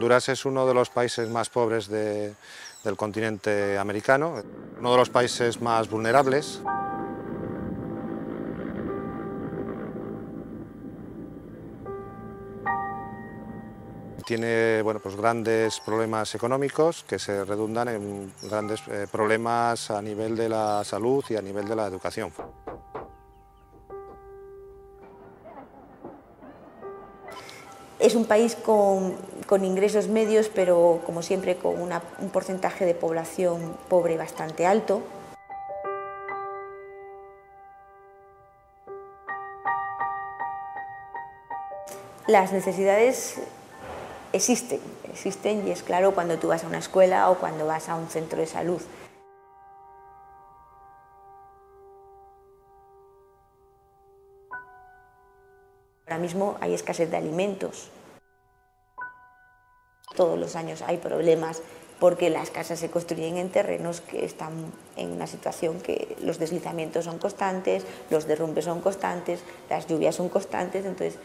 Honduras es uno de los países más pobres del continente americano, uno de los países más vulnerables. Tiene bueno, pues grandes problemas económicos que se redundan en grandes eh, problemas a nivel de la salud y a nivel de la educación. Es un país con, ingresos medios, pero como siempre con un porcentaje de población pobre bastante alto. Las necesidades existen, existen y es claro cuando tú vas a una escuela o cuando vas a un centro de salud. Ahora mismo hay escasez de alimentos. Todos los años hay problemas porque las casas se construyen en terrenos que están en una situación que los deslizamientos son constantes, los derrumbes son constantes, las lluvias son constantes, entonces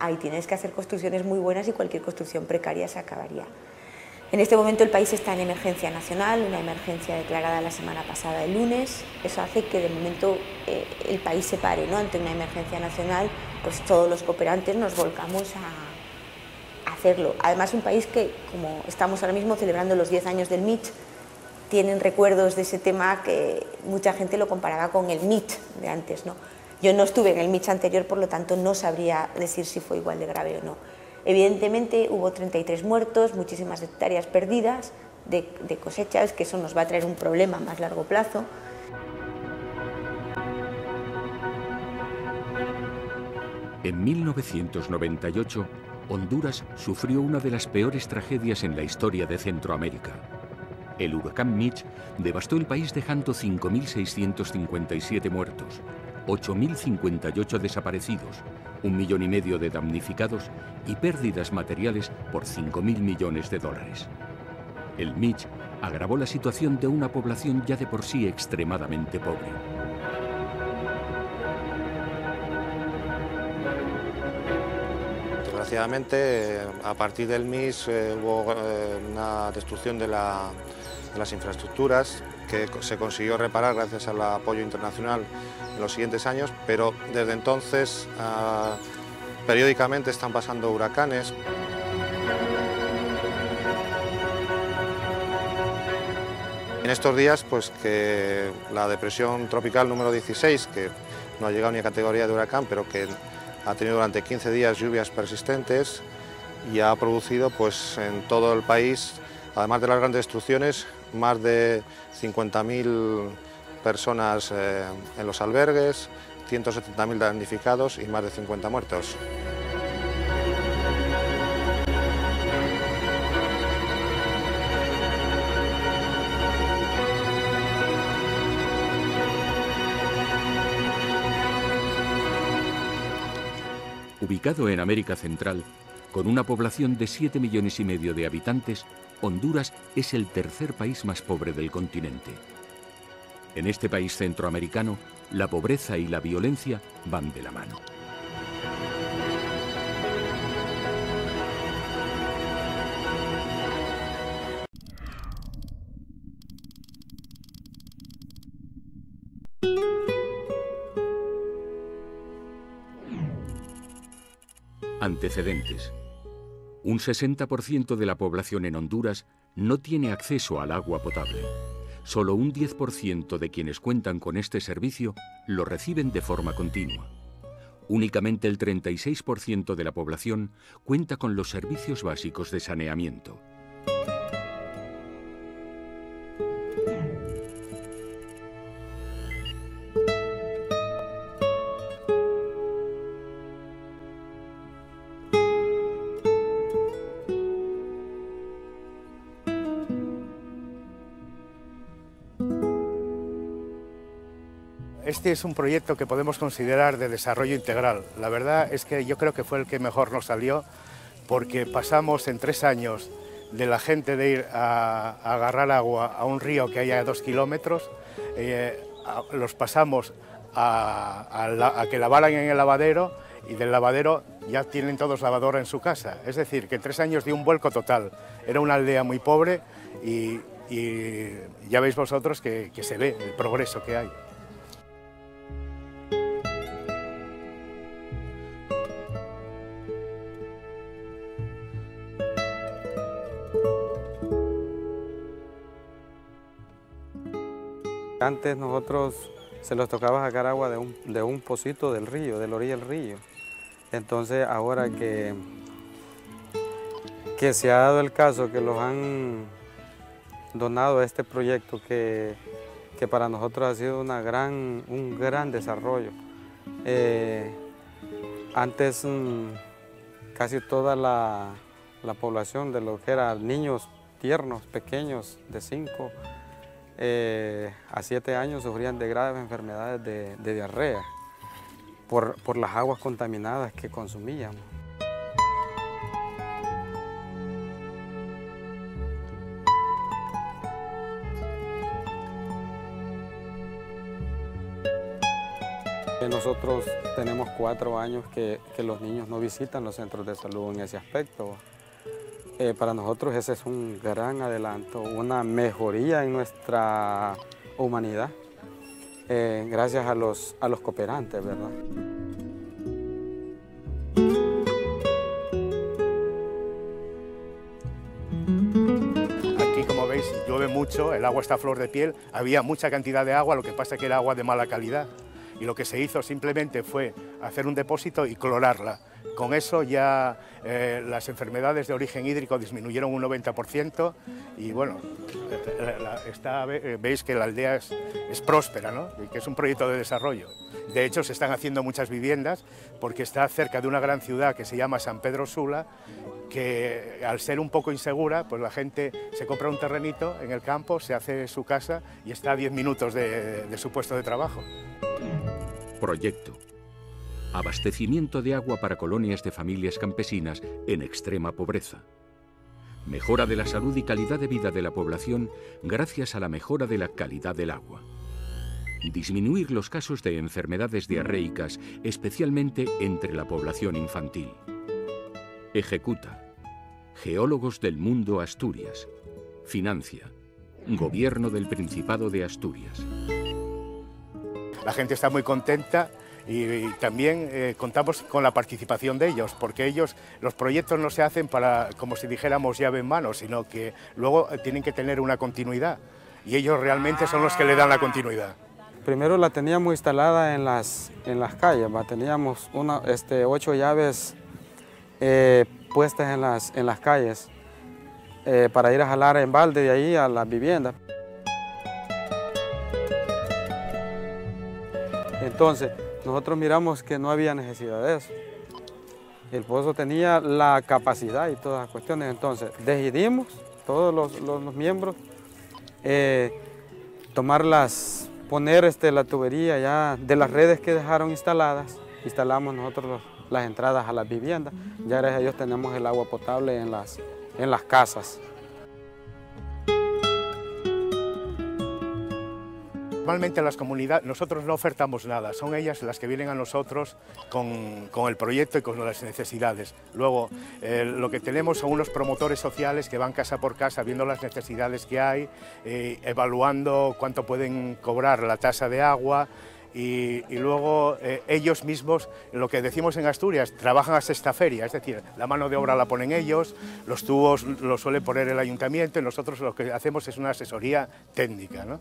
ahí tienes que hacer construcciones muy buenas y cualquier construcción precaria se acabaría. En este momento el país está en emergencia nacional, una emergencia declarada la semana pasada el lunes. Eso hace que de momento eh, el país se pare ¿no? ante una emergencia nacional pues todos los cooperantes nos volcamos a, hacerlo. Además, un país que, como estamos ahora mismo celebrando los 10 años del MIT, tienen recuerdos de ese tema que mucha gente lo comparaba con el MIT de antes. ¿no? Yo no estuve en el MIT anterior, por lo tanto no sabría decir si fue igual de grave o no. Evidentemente hubo 33 muertos, muchísimas hectáreas perdidas de, de cosechas, que eso nos va a traer un problema a más largo plazo. En 1998, Honduras sufrió una de las peores tragedias en la historia de Centroamérica. El huracán Mitch devastó el país dejando 5.657 muertos, 8.058 desaparecidos, un millón y medio de damnificados y pérdidas materiales por 5.000 millones de dólares. El Mitch agravó la situación de una población ya de por sí extremadamente pobre. Desgraciadamente, a partir del MIS eh, hubo eh, una destrucción de, las infraestructuras que se consiguió reparar gracias al apoyo internacional en los siguientes años, pero desde entonces ah, periódicamente están pasando huracanes. En estos días, pues que la depresión tropical número 16, que no ha llegado ni a categoría de huracán, pero que ha tenido durante 15 días lluvias persistentes y ha producido pues, en todo el país, además de las grandes destrucciones, más de 50.000 personas eh, en los albergues, 170.000 damnificados y más de 50 muertos. Ubicado en América Central, con una población de 7 millones y medio de habitantes, Honduras es el tercer país más pobre del continente. En este país centroamericano, la pobreza y la violencia van de la mano. Antecedentes. Un 60% de la población en Honduras no tiene acceso al agua potable. Solo un 10% de quienes cuentan con este servicio lo reciben de forma continua. Únicamente el 36% de la población cuenta con los servicios básicos de saneamiento. Este es un proyecto que podemos considerar de desarrollo integral. La verdad es que yo creo que fue el que mejor nos salió porque pasamos en tres años de la gente de ir a, agarrar agua a un río que hay a dos kilómetros, eh, los pasamos a, que lavaran en el lavadero y del lavadero ya tienen todos lavadora en su casa. Es decir, que en tres años dio un vuelco total. Era una aldea muy pobre y, ya veis vosotros que se ve el progreso que hay. Antes nosotros se los tocaba sacar agua de un, de un pocito del río, de la orilla del río. Entonces ahora que, que se ha dado el caso que los han donado a este proyecto que, para nosotros ha sido una gran, un gran desarrollo. Eh, antes mm, casi toda la, población de lo que eran niños tiernos, pequeños, de 5 eh, a siete años sufrían de graves enfermedades de, diarrea por, las aguas contaminadas que consumíamos. Nosotros tenemos cuatro años que, los niños no visitan los centros de salud en ese aspecto. Eh, para nosotros ese es un gran adelanto, una mejoría en nuestra humanidad, eh, gracias a los, a los cooperantes, ¿verdad? Aquí, como veis, llueve mucho, el agua está a flor de piel, había mucha cantidad de agua, lo que pasa es que era agua de mala calidad. Y lo que se hizo simplemente fue hacer un depósito y clorarla con eso ya eh, las enfermedades de origen hídrico disminuyeron un 90% y bueno, eh, veis que la aldea es, próspera ¿no? y que es un proyecto de desarrollo. De hecho, se están haciendo muchas viviendas porque está cerca de una gran ciudad que se llama San Pedro Sula, que al ser un poco insegura, pues la gente se compra un terrenito en el campo, se hace su casa y está a 10 minutos de su puesto de trabajo. Proyecto abastecimiento de agua para colonias de familias campesinas en extrema pobreza. Mejora de la salud y calidad de vida de la población gracias a la mejora de la calidad del agua. Disminuir los casos de enfermedades diarreicas, especialmente entre la población infantil. Ejecuta. Geólogos del Mundo Asturias. Financia. Gobierno del Principado de Asturias. La gente está muy contenta y, también eh, contamos con la participación de ellos, porque ellos, los proyectos no se hacen para, como si dijéramos, llave en mano, sino que luego eh, tienen que tener una continuidad y ellos realmente son los que le dan la continuidad. Primero la teníamos instalada en las, en las calles, teníamos este, ocho llaves eh, puestas en las, en las calles para ir a jalar en balde de ahí a las viviendas. Entonces, nosotros miramos que no había necesidad de eso. El pozo tenía la capacidad y todas las cuestiones. Entonces decidimos, todos los, miembros, eh, tomarlas, poner este, la tubería ya de las redes que dejaron instaladas. Instalamos nosotros las entradas a las viviendas. Ya gracias a Dios tenemos el agua potable en las, en las casas. Normalmente las comunidades, nosotros no ofertamos nada, son ellas las que vienen a nosotros con, el proyecto y con las necesidades. Luego, eh, lo que tenemos son unos promotores sociales que van casa por casa viendo las necesidades que hay, eh, evaluando cuánto pueden cobrar la tasa de agua, y, luego eh, ellos mismos, lo que decimos en Asturias, trabajan hasta esta feria, es decir, la mano de obra la ponen ellos, los tubos los suele poner el ayuntamiento y nosotros lo que hacemos es una asesoría técnica. ¿no?